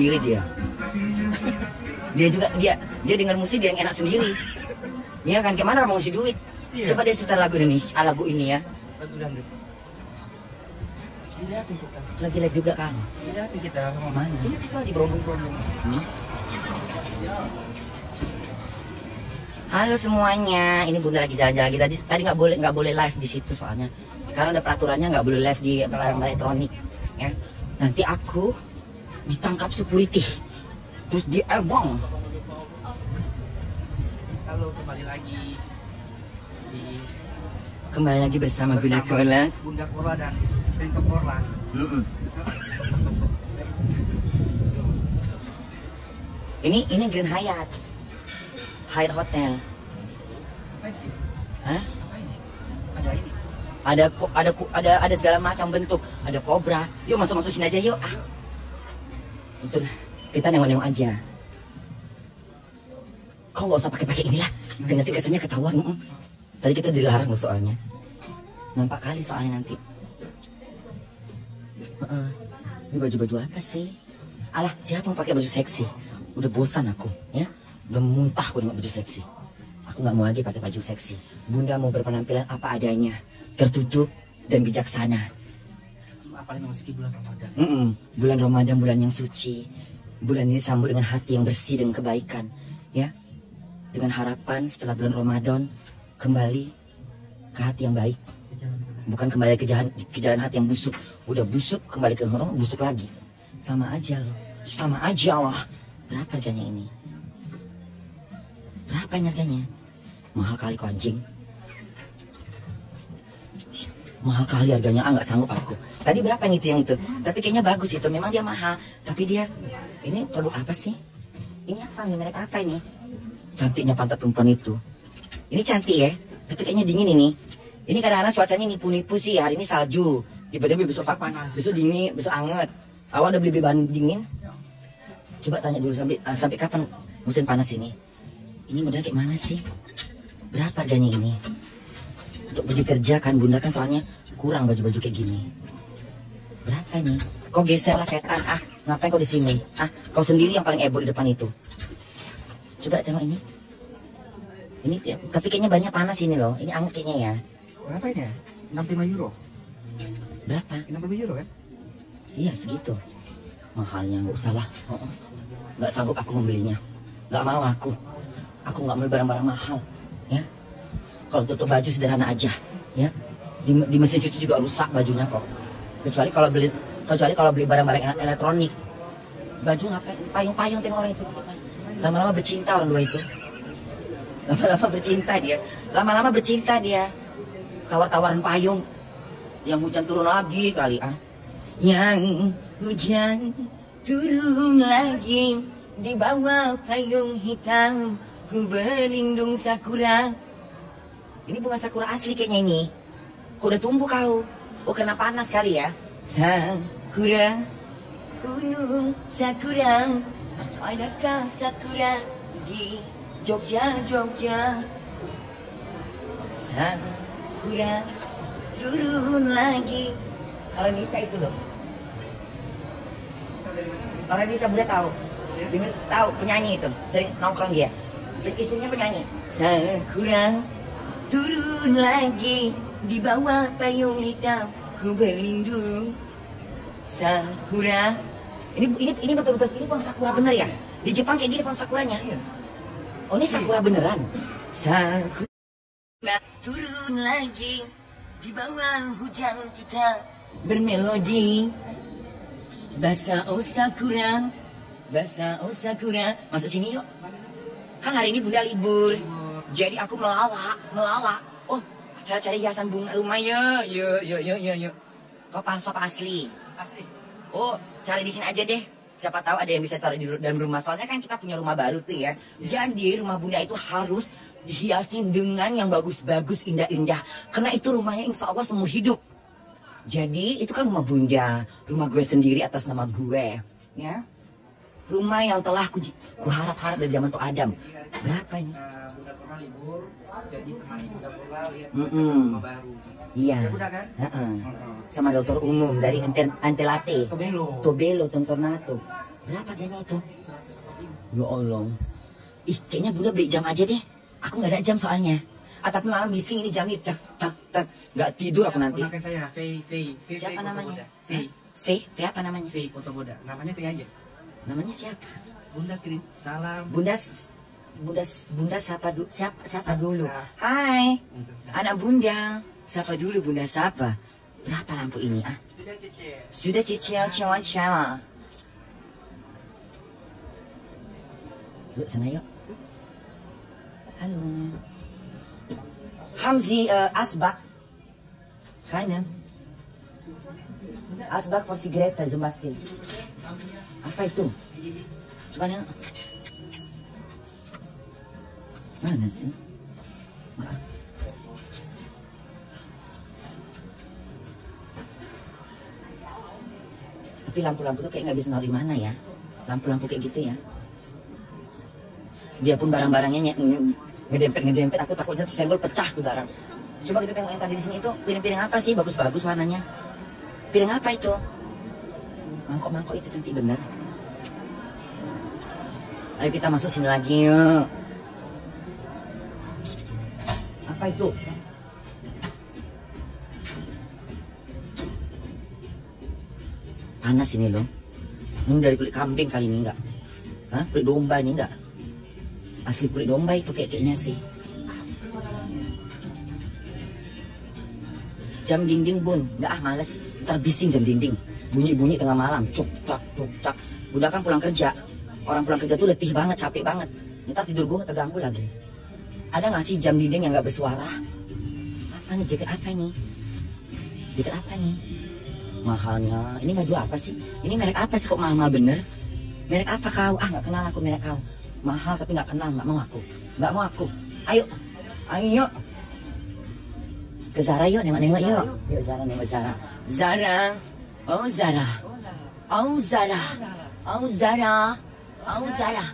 sendiri dia. Dia juga dia dia dengar musik dia yang enak sendiri. Iya kan orang mau ngasih duit? Iya. Coba dia setel lagu Indonesia, ah, lagu ini ya. Lagu dangdut. Lagi live juga kan. Dilihatin kita sama Mana? Ini kita di berondong-berondong. Hmm? Halo semuanya, ini Bunda lagi jalan-jalan tadi tadi nggak boleh nggak boleh live di situ soalnya. Sekarang ada peraturannya nggak boleh live di barang elektronik, ya. Nanti aku ditangkap security, terus diebong. Kalau kembali lagi di Kembali lagi bersama Bunda bersama Kolas. Bunda Kola dan Bento Korla. Mm-mm. Ini ini Grand Hyatt, Hyatt Hotel. Hah? Ada ini. ada ada ada ada segala macam bentuk ada kobra yuk masuk masuk sini aja yuk ah Betul. kita nengok nengok aja kau nggak usah pakai pakai inilah nanti kesannya ketahuan mm-mm. tadi kita dilarang loh soalnya nampak kali soalnya nanti Heeh. ini baju baju apa sih alah siapa yang pakai baju seksi udah bosan aku ya udah muntah aku dengan baju seksi Aku nggak mau lagi pakai baju seksi. Bunda mau berpenampilan apa adanya, tertutup dan bijaksana. Apalagi memasuki bulan Ramadan. Mm-mm. Bulan Ramadan bulan yang suci. Bulan ini sambut dengan hati yang bersih dan kebaikan, ya. Dengan harapan setelah bulan Ramadan kembali ke hati yang baik, bukan kembali ke jalan ke jalan hati yang busuk. Udah busuk kembali ke orang busuk lagi. Sama aja loh. Sama aja lah. Berapa harganya ini? Berapa harganya? Mahal kali kok anjing. Mahal kali harganya, ah nggak sanggup aku. Tadi berapa yang itu yang itu? Tapi kayaknya bagus itu, memang dia mahal. Tapi dia, ini produk apa sih? Ini apa nih, merek apa ini? Cantiknya pantat perempuan itu. Ini cantik ya, tapi kayaknya dingin ini. Ini kadang-kadang cuacanya nipu-nipu sih, hari ini salju. Tiba-tiba besok Besok panas. besok dingin, besok anget. Awal udah beli bahan dingin? Coba tanya dulu sampai ah, sampai kapan musim panas ini? Ini model kayak mana sih? Berapa harganya ini? Untuk pergi kerja kan bunda kan soalnya kurang baju-baju kayak gini. Berapa ini? Kau geser lah setan ah. Ngapain kau di sini? Ah, kau sendiri yang paling ebo di depan itu. Coba tengok ini. Ini tapi kayaknya banyak panas ini loh. Ini anget kayaknya ya. Berapa ini ya? 65 euro. Berapa? 65 euro kan? Iya segitu. Mahalnya nggak usah lah. Oh, oh. Nggak sanggup aku membelinya. Nggak mau aku. Aku nggak mau barang-barang mahal. Ya. Kalau tutup baju sederhana aja. Ya. Di, di mesin cuci juga rusak bajunya kok. Kecuali kalau beli kecuali kalau beli barang-barang ele- elektronik. Baju ngapain? Payung-payung tengok orang itu. Lama-lama bercinta orang dua itu. Lama-lama bercinta dia. Lama-lama bercinta dia. Tawar-tawaran payung. Yang hujan turun lagi kali ah. Yang hujan turun lagi di bawah payung hitam ku berlindung sakura. Ini bunga sakura asli kayaknya ini. Kok udah tumbuh kau? Oh karena panas kali ya. Sakura, gunung sakura, adakah sakura di Jogja Jogja? Sakura turun lagi. Orang Nisa itu loh. Orang Nisa udah tahu. Dengar tahu penyanyi itu. Sering nongkrong dia. Istrinya penyanyi. Sakura turun lagi di bawah payung hitam ku berlindung. Sakura. Ini ini ini betul-betul ini pohon sakura bener ya? Di Jepang kayak gini pohon sakuranya. Oh ini sakura beneran. Sakura turun lagi di bawah hujan kita bermelodi. Basa oh sakura, basa oh sakura. Masuk sini yuk. Kan hari ini bunda libur. Jadi aku melala, melala. Oh, cari-cari hiasan bunga rumah ya, yuk, yuk, yuk, yuk, yuk. Kau palsu apa asli? Asli. Oh, cari di sini aja deh. Siapa tahu ada yang bisa taruh di dalam rumah. Soalnya kan kita punya rumah baru tuh ya. Jadi rumah bunda itu harus dihiasin dengan yang bagus-bagus, indah-indah. Karena itu rumahnya insya Allah seumur hidup. Jadi itu kan rumah bunda, rumah gue sendiri atas nama gue, ya. Rumah yang telah ku, ku harap-harap dari zaman tuh Adam. Berapa ini? Nah, Bunda Korla libur, jadi temani Bunda Korla lihat Mm-mm. rumah baru. Iya. Ya Bunda kan? Sama dokter umum dari Ante- Antelate. Tobelo. Tobelo Tontornato. Berapa harganya itu? Ya Allah. Ih, kayaknya Bunda beli jam aja deh. Aku nggak ada jam soalnya. Ah, tapi malam bising ini jam ini tak tak tak nggak tidur aku nanti. Ponakan saya, Fei, Fei, Fei, Siapa Fei, namanya? Fei, V, V apa namanya? Fei, foto boda. Namanya Fei aja. Namanya siapa? Bunda kirim salam. Bunda Bunda Bunda siapa dulu? Siapa siapa dulu? Nah. Hai, nah, anak Bunda. Siapa dulu Bunda siapa? Berapa lampu ini ah? Sudah cicil. Sudah cicil cawan cawan. Yuk sana yuk. Halo. Hamzi eh, Asbak. Kanan. Asbak for cigarette Zumbaskin. Apa itu? Coba yang Mana sih? Tapi lampu-lampu tuh kayak nggak bisa naruh mana ya? Lampu-lampu kayak gitu ya? Dia pun barang-barangnya nye- nge- ngedempet ngedempet. Aku takutnya tersenggol pecah tuh barang. Coba kita tengok yang tadi di sini itu piring-piring apa sih? Bagus-bagus warnanya. Piring apa itu? Mangkok-mangkok itu cantik bener. Ayo kita masuk sini lagi yuk. Apa itu? Panas ini loh. Ini dari kulit kambing kali ini enggak? Hah? Kulit domba ini enggak? Asli kulit domba itu kayak kayaknya sih. Jam dinding bun, enggak ah males. Ntar bising jam dinding. Bunyi-bunyi tengah malam, cuk cak cuk cak. Bunda kan pulang kerja. Orang pulang kerja tuh letih banget, capek banget. Ntar tidur gue terganggu lagi. Ada nggak sih jam dinding yang nggak bersuara? Apa nih jaket apa ini? Jaket apa nih? Mahalnya. Ini baju apa sih? Ini merek apa sih kok mahal-mahal bener? Merek apa kau? Ah nggak kenal aku merek kau. Mahal tapi nggak kenal, nggak mau aku. Nggak mau aku. Ayo, ayo. Ke Zara yuk, nengok-nengok yuk. Yuk Zara, nengok Zara. Zara. Oh Zara. Oh Zara. Oh Zara. Oh Zara.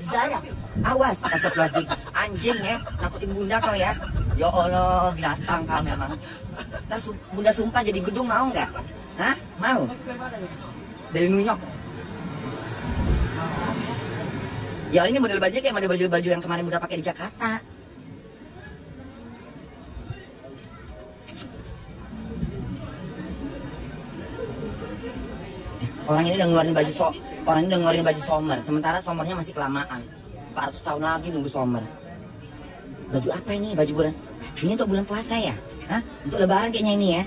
Zara. Awas, astagfirullahaladzim. Anjing ya, nakutin bunda kau ya. Ya Allah, binatang kau memang. Ntar bunda sumpah jadi gedung mau nggak? Hah? Mau? Dari New York. Ya ini model baju kayak model baju-baju yang kemarin bunda pakai di Jakarta. Orang ini udah ngeluarin baju so orang ini udah ngeluarin baju summer, sementara summernya masih kelamaan. 400 tahun lagi nunggu summer. Baju apa ini? Baju bulan. Ini untuk bulan puasa ya? Hah? Untuk lebaran kayaknya ini ya?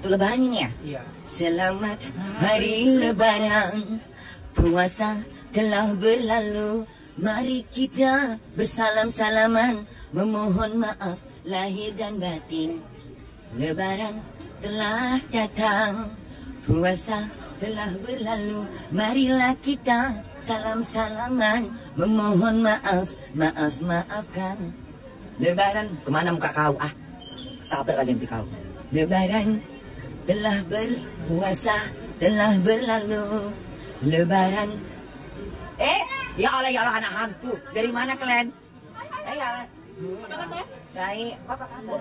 Untuk lebaran ini ya? Iya. Selamat hari lebaran Puasa telah berlalu Mari kita bersalam-salaman Memohon maaf lahir dan batin Lebaran telah datang Puasa telah berlalu Marilah kita salam-salaman Memohon maaf, maaf-maafkan Lebaran, ke mana muka kau? Ah, tabrak lagi nanti kau. Lebaran telah berpuasa telah berlalu. Lebaran eh ya Allah ya Allah anak hantu. Dari mana kalian? Eh ya Allah. Baik. Apa kabar?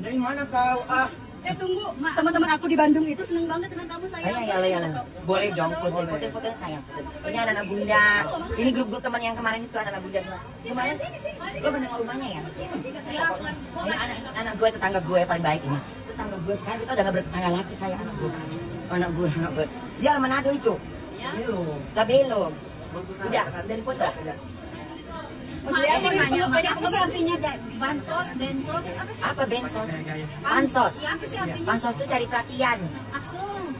Dari mana kau? Ah Eh tunggu, teman-teman aku di Bandung itu seneng banget dengan kamu sayang. Ayo, ya Allah, ya Allah. Boleh dong, foto, foto, foto sayang. Ini anak-anak bunda. Ini grup-grup teman yang kemarin itu anak-anak bunda semua. Kemarin, lo mendengar rumahnya ya? Ini anak, anak gue, tetangga gue paling baik ini. Tetangga gue sekarang kita udah gak bertetangga lagi saya anak gue. Anak gue, anak gue. Dia Manado itu. Belum. Tabelo. Udah, udah dipoto. Udah. Ini nanya. Apa sih artinya bansos, bensos? Apa sih? Apa bensos? Pansos. Ya, apa sih artinya? Pansos itu cari perhatian.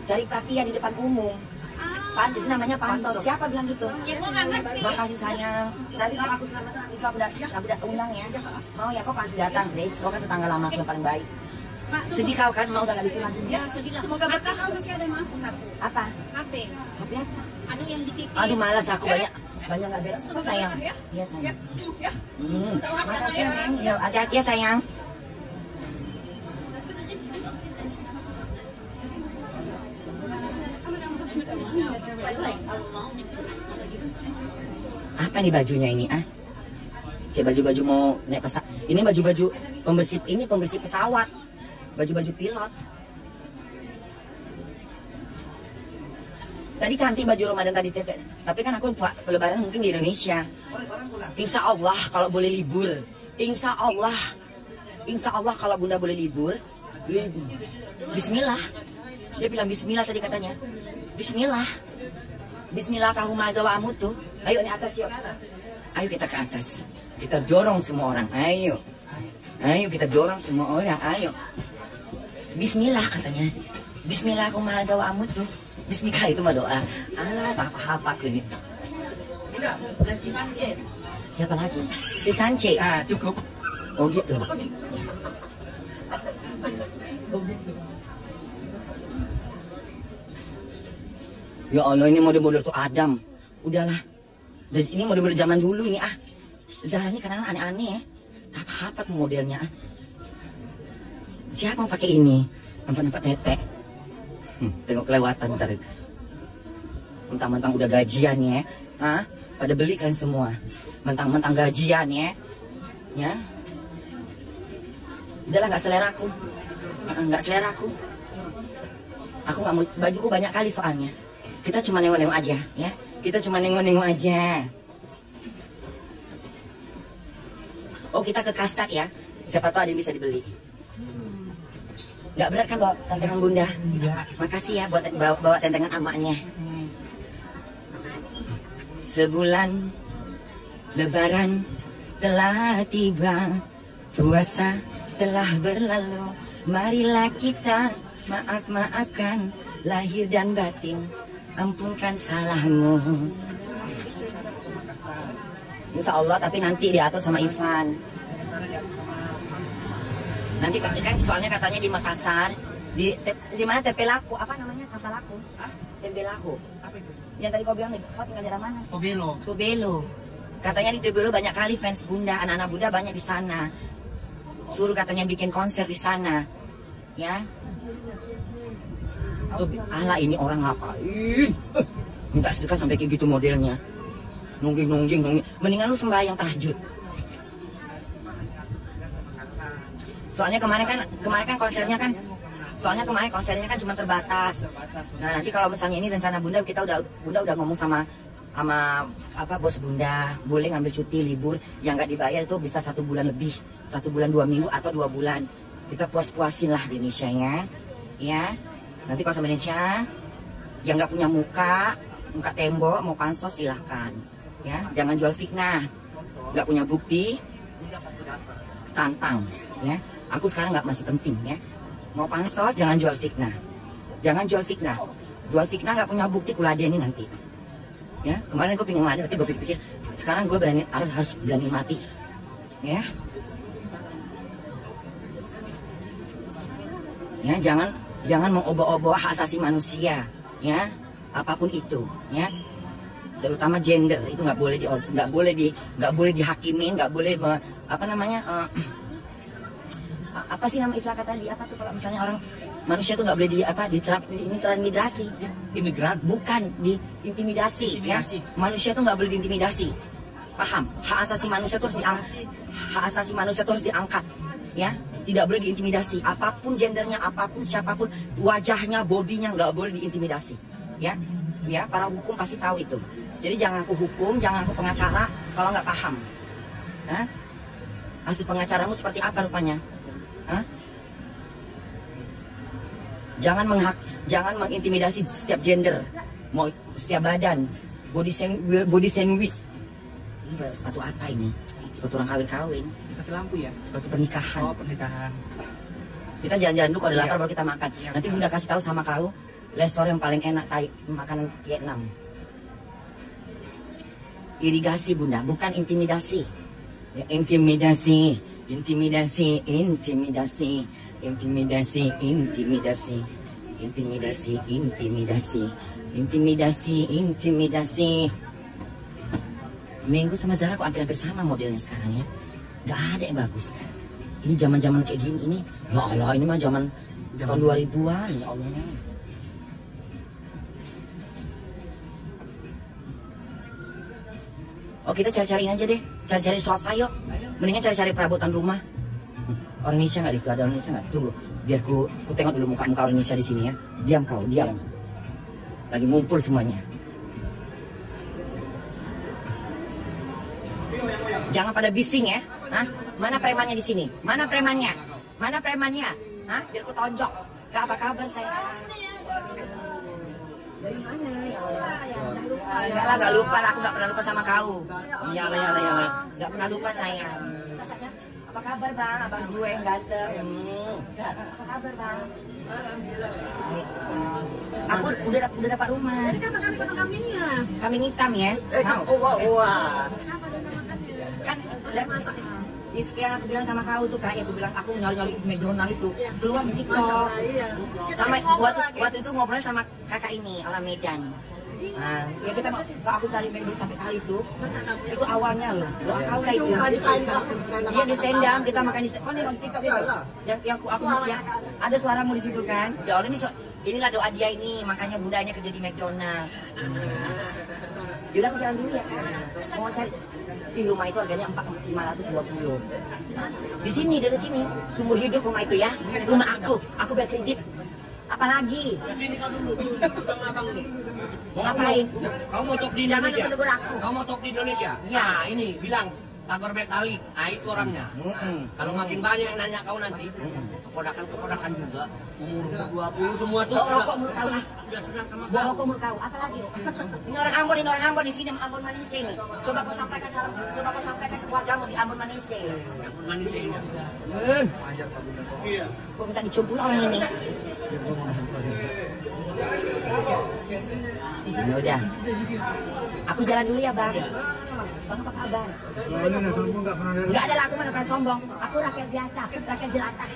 Cari perhatian di depan umum. Ah, Pan, itu namanya pansos. Siapa bilang gitu? ya gua nggak ngerti. Makasih sayang. Nanti kalau aku selamat nanti aku udah aku udah undang ya. Mau ya kau pasti datang, Grace. Kau kan tetangga lama aku yang paling baik. Mak, Sedih kau kan mau gak bisa langsung Ya, sedih lah. Semoga berkah. Aku masih ada mampu satu. apa? HP. Tapi apa? Ada yang dititip. Aduh malas aku banyak banyak gak beres. Oh, sayang. Iya sayang. Ya. Hmm. Makasih ya, Neng. Yo, hati-hati ya sayang. Apa nih bajunya ini ah? Kayak baju-baju mau naik pesawat. Ini baju-baju pembersih ini pembersih pesawat. Baju-baju pilot. Tadi cantik baju Ramadan tadi. Tapi kan aku lebaran mungkin di Indonesia. Insya Allah kalau boleh libur. Insya Allah. Insya Allah kalau bunda boleh libur. Bismillah. Dia bilang Bismillah tadi katanya. Bismillah. Bismillah kahu mazawa tuh. Ayo nih atas yuk. Ayo kita ke atas. Kita dorong semua orang. Ayo. Ayo kita dorong semua orang. Ayo. Bismillah katanya. Bismillah aku mazawa tuh. Bismillah itu mah doa. Ah, apa-apa aku ini. Udah, lagi Sanchez. Siapa lagi? Si Cance. Ah, cukup. Oh gitu. Ya Allah ini model-model tuh Adam. Udahlah. Dan ini model-model zaman dulu ini ah. Zara ini kadang aneh-aneh ya. Apa-apa modelnya ah. Siapa yang pakai ini? Nampak-nampak tete. Hmm, tengok kelewatan ntar. Mentang-mentang udah gajian ya. Hah? Pada beli kan semua. Mentang-mentang gajian ya. Ya. Udahlah nggak selera aku. Nggak selera aku. Aku nggak mau bajuku banyak kali soalnya. Kita cuma nengok-nengok aja ya. Kita cuma nengok-nengok aja. Oh kita ke kastak ya. Siapa tahu ada yang bisa dibeli. Nggak berat kan bawa tantangan bunda? Enggak. Makasih ya buat bawa, bawa tantangan amaknya. Sebulan Lebaran telah tiba Puasa telah berlalu Marilah kita maaf-maafkan Lahir dan batin Ampunkan salahmu Insya Allah tapi nanti diatur sama Ivan Nanti kan kan soalnya katanya di Makassar di te- di mana TP Laku apa namanya kapal Laku? Ah, TP Laku. Apa itu? Yang tadi kau bilang kau tinggal di daerah mana? Kobelo. Tubelo. Katanya di Tubelo banyak kali fans Bunda, anak-anak Bunda banyak di sana. Suruh katanya bikin konser di sana. Ya. Tuh, ala ini orang ngapain? Eh, Minta sedekah sampai kayak gitu modelnya. Nungging, nungging, nungging. Mendingan lu sembahyang tahajud. Soalnya kemarin kan, kemarin kan konsernya kan, soalnya kemarin konsernya kan cuma terbatas. Nah nanti kalau misalnya ini rencana bunda kita udah bunda udah ngomong sama sama apa bos bunda boleh ngambil cuti libur yang nggak dibayar itu bisa satu bulan lebih satu bulan dua minggu atau dua bulan. Kita puas puasin lah di Indonesia ya ya. Nanti kalau sama Indonesia yang nggak punya muka muka tembok mau pansos silahkan ya. Jangan jual fitnah nggak punya bukti tantang ya aku sekarang nggak masih penting ya. Mau pansos jangan jual fitnah. Jangan jual fitnah. Jual fitnah nggak punya bukti kuladeni nanti. Ya kemarin gue pengen mati tapi gue pikir-pikir sekarang gue berani harus harus berani mati. Ya. Ya jangan jangan mengobok-obok hak asasi manusia ya. Apa pun itu ya. Terutama gender itu nggak boleh di nggak boleh di nggak boleh dihakimin nggak boleh apa namanya eh, apa sih nama istilah kata di apa tuh kalau misalnya orang manusia tuh nggak boleh di apa di ini transmigrasi Imigran. bukan ya. Intimidasi. manusia tuh nggak boleh diintimidasi. Paham? Hak asasi manusia tuh harus diangkat hak asasi manusia tuh harus diangkat ya. Tidak boleh diintimidasi. Apa pun gendernya apa pun siapa pun wajahnya bodinya nggak boleh diintimidasi ya. Ya para hukum pasti tahu itu. Jadi jangan aku hukum jangan aku pengacara kalau nggak paham. Hah? hasil pengacaramu seperti apa rupanya Hah? jangan menghak jangan mengintimidasi setiap gender. Mau setiap badan. Body sand, body sandwich. Ini baru sepatu apa ini? Sepatu orang kawin kawin Pakai lampu ya? sepatu pernikahan. Oh, pernikahan. kita jalan-jalan dulu kalau udah Iya. lapar baru kita makan. Iya, nanti bunda kasih tahu sama kau restoran yang paling enak Thai makanan Vietnam. Irigasi bunda bukan intimidasi Ya, intimidasi intimidasi intimidasi intimidasi intimidasi intimidasi intimidasi intimidasi intimidasi. Minggu sama Zara kok hampir-hampir sama modelnya sekarang ya. Nggak ada yang bagus. Ini zaman-zaman kayak gini ini ya Allah ini mah zaman Zaman- tahun 2000-an ya Allah Oh kita cari-cariin aja deh Cari-cari sofa yuk Mendingan cari-cari perabotan rumah Orang Indonesia nggak di situ? Ada orang Indonesia nggak? Tunggu Biar ku, ku tengok dulu muka-muka orang Indonesia di sini ya Diam kau, diam Lagi ngumpul semuanya. Jangan pada bising ya. Hah? Mana premannya di sini? Mana premannya? Mana premannya? Hah? Biar ku tonjok. Gak apa kabar saya? Dari mana ya Allah? Ah, Enggak lah, enggak lupa. Aku enggak pernah lupa sama kau. Iya lah, iya lah, iya lah. Enggak pernah lupa saya. Apa kabar bang? Abang gue yang ganteng. Hmm. Apa kabar bang? Aku udah udah dapat rumah. Tadi kan kami potong kambingnya. Kambing hitam ya. Eh, Mau? oh, wah, wah. Kenapa makannya? kan lihat di yang aku bilang sama kau tuh kak, yang aku bilang aku nyali nyali McDonald itu keluar di TikTok. Iya. Sama waktu, waktu itu ngobrol sama kakak ini orang Medan. Nah, ya kita mau aku cari McDonald sampai kali itu, itu awalnya loh. Lo kau lah itu. Iya di stand up kita makan di. Oh nih di TikTok itu. Yang yang aku, aku yang ada suaramu di situ kan. Ya Allah ini inilah doa dia ini makanya bundanya kerja di McDonald. Yaudah aku jalan dulu ya. Mau cari di rumah itu harganya empat lima ratus dua puluh. Di sini dari sini sumber hidup rumah itu ya. Rumah aku, aku bayar kredit. Apalagi? Sini kau dulu, abang nih. Mau ngapain? Kau mau top di Jangan Indonesia? tegur aku. Kau mau top di Indonesia? Iya. Nah, ini bilang Tagor Metalik. Nah, itu orangnya. Mm-mm. Kalau makin banyak yang nanya kau nanti, keponakan-keponakan juga, umur 20 semua tuh. Bawa rokok mulut kau ah. Udah senang sama Bawa kau. rokok mulut kau. Apalagi? Ini orang Ambon, ini orang Ambon di sini Ambon Manise ini. Coba kau sampaikan salam, coba kau sampaikan ke keluargamu di Ambon Manise. Yang manis ini. Eh, Iya. kok minta dicium pula orang ini? Ya udah. Aku jalan dulu ya, Bang. Bang apa kabar? Enggak ada lah, aku mana pernah sombong. Aku rakyat biasa, aku rakyat jelata.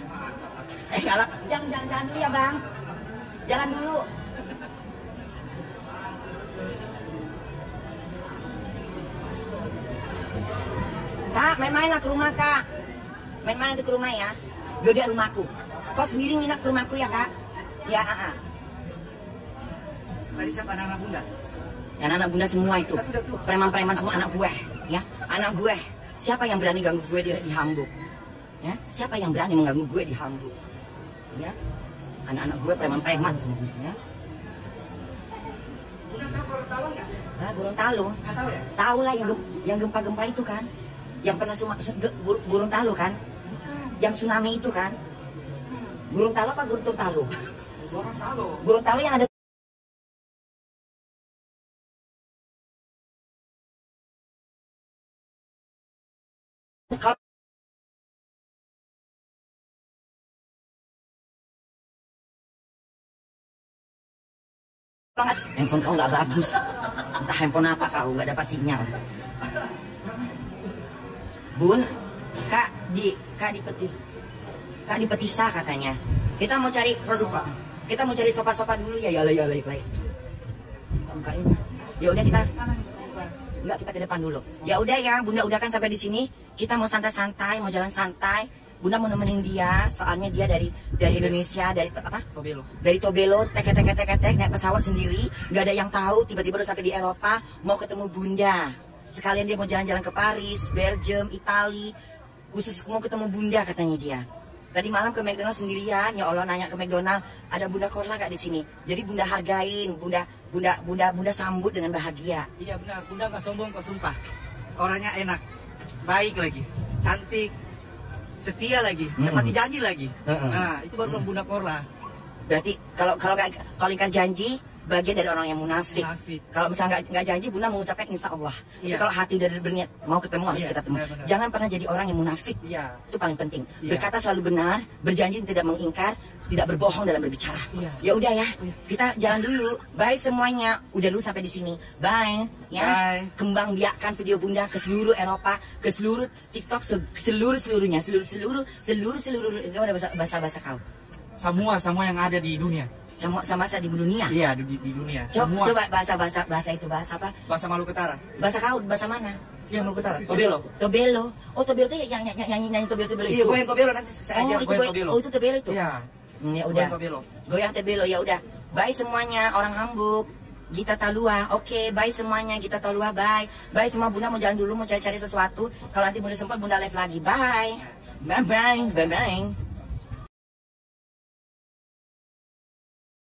Eh, kalau jangan jalan, jalan dulu ya, Bang. Jalan dulu. Kak, main-main lah ke rumah, Kak. Main-main ke rumah ya. Yaudah rumahku. Kau sendiri nginap ke rumahku ya, Kak? Ya. Tadi siapa anak bunda? Dan anak bunda semua itu preman-preman semua anak gue, ya anak gue. Siapa yang berani ganggu gue di, di Hamburg? Ya, siapa yang berani mengganggu gue di Hamburg? Ya, anak-anak gue preman-preman semuanya. Ya. Bunda tahu Gorontalo nggak? Nah, Gorontalo, tahu ya? tahu lah yang yang gempa-gempa itu kan, yang pernah suma, su- Gorontalo kan, yang tsunami itu kan, Gorontalo apa Gorontalo? Gorontalo. Yang ada handphone kau nggak bagus. Entah handphone apa kau nggak dapat sinyal. Bun kak di kak di petis kak di petisa katanya. Kita mau cari produk pak kita mau cari sofa-sofa dulu ya ya ya ya ya ya udah kita Enggak, kita ke depan dulu. Ya udah ya, Bunda udah kan sampai di sini. Kita mau santai-santai, mau jalan santai. Bunda mau nemenin dia, soalnya dia dari dari Indonesia, dari apa? Tobelo. Dari Tobelo, tek tek tek tek tek naik pesawat sendiri, nggak ada yang tahu. Tiba-tiba udah sampai di Eropa, mau ketemu Bunda. Sekalian dia mau jalan-jalan ke Paris, Belgium, Itali, khusus mau ketemu Bunda katanya dia. Tadi malam ke McDonald sendirian, ya Allah nanya ke McDonald, ada Bunda Korla gak di sini? Jadi Bunda hargain, Bunda Bunda Bunda Bunda sambut dengan bahagia. Iya benar, Bunda nggak sombong kok sumpah. Orangnya enak, baik lagi, cantik, setia lagi, Mm-mm. tepati janji lagi. Mm-mm. Nah, itu baru Bunda Korla. Berarti kalau kalau nggak kalau ingkar janji bagian dari orang yang munafik. Munafik. Kalau misalnya nggak janji, Bunda mengucapkan insya Allah. Tapi Iya. kalau hati udah berniat mau ketemu harus Iya, kita ketemu. benar-benar. Jangan pernah jadi orang yang munafik. Iya. Itu paling penting. Iya. Berkata selalu benar, berjanji tidak mengingkar, tidak berbohong dalam berbicara. Iya. Ya udah ya, Iya. kita jalan dulu. Bye semuanya. Udah dulu sampai di sini. Bye. Ya. Bye. Kembang biakan video Bunda ke seluruh Eropa, ke seluruh TikTok, se- seluruh seluruhnya, seluruh seluruh seluruh seluruh. Gimana bahasa bahasa bahasa kau? Semua semua yang ada di dunia. Sama sama saya di dunia. Iya di, di, dunia. Coba, Semua. coba bahasa bahasa bahasa itu bahasa apa? Bahasa Maluku Utara. Bahasa kau bahasa mana? Iya Maluku Utara. Tobelo. Tobelo. Oh Tobelo itu yang nyanyi nyanyi, nyanyi Tobelo Tobelo itu. Iya, goyang Tobelo nanti saya oh, ajar itu goyang goy- Tobelo. Oh itu Tobelo itu. Iya. Hmm, ya udah. Goyang Tobelo. Goyang Tobelo ya udah. Bye semuanya orang Hamburg. Gita Talua, oke, bye semuanya Gita Talua, bye, bye semua Bunda mau jalan dulu mau cari-cari sesuatu. Kalau nanti Bunda sempat Bunda live lagi, bye, bye bye, bye bye.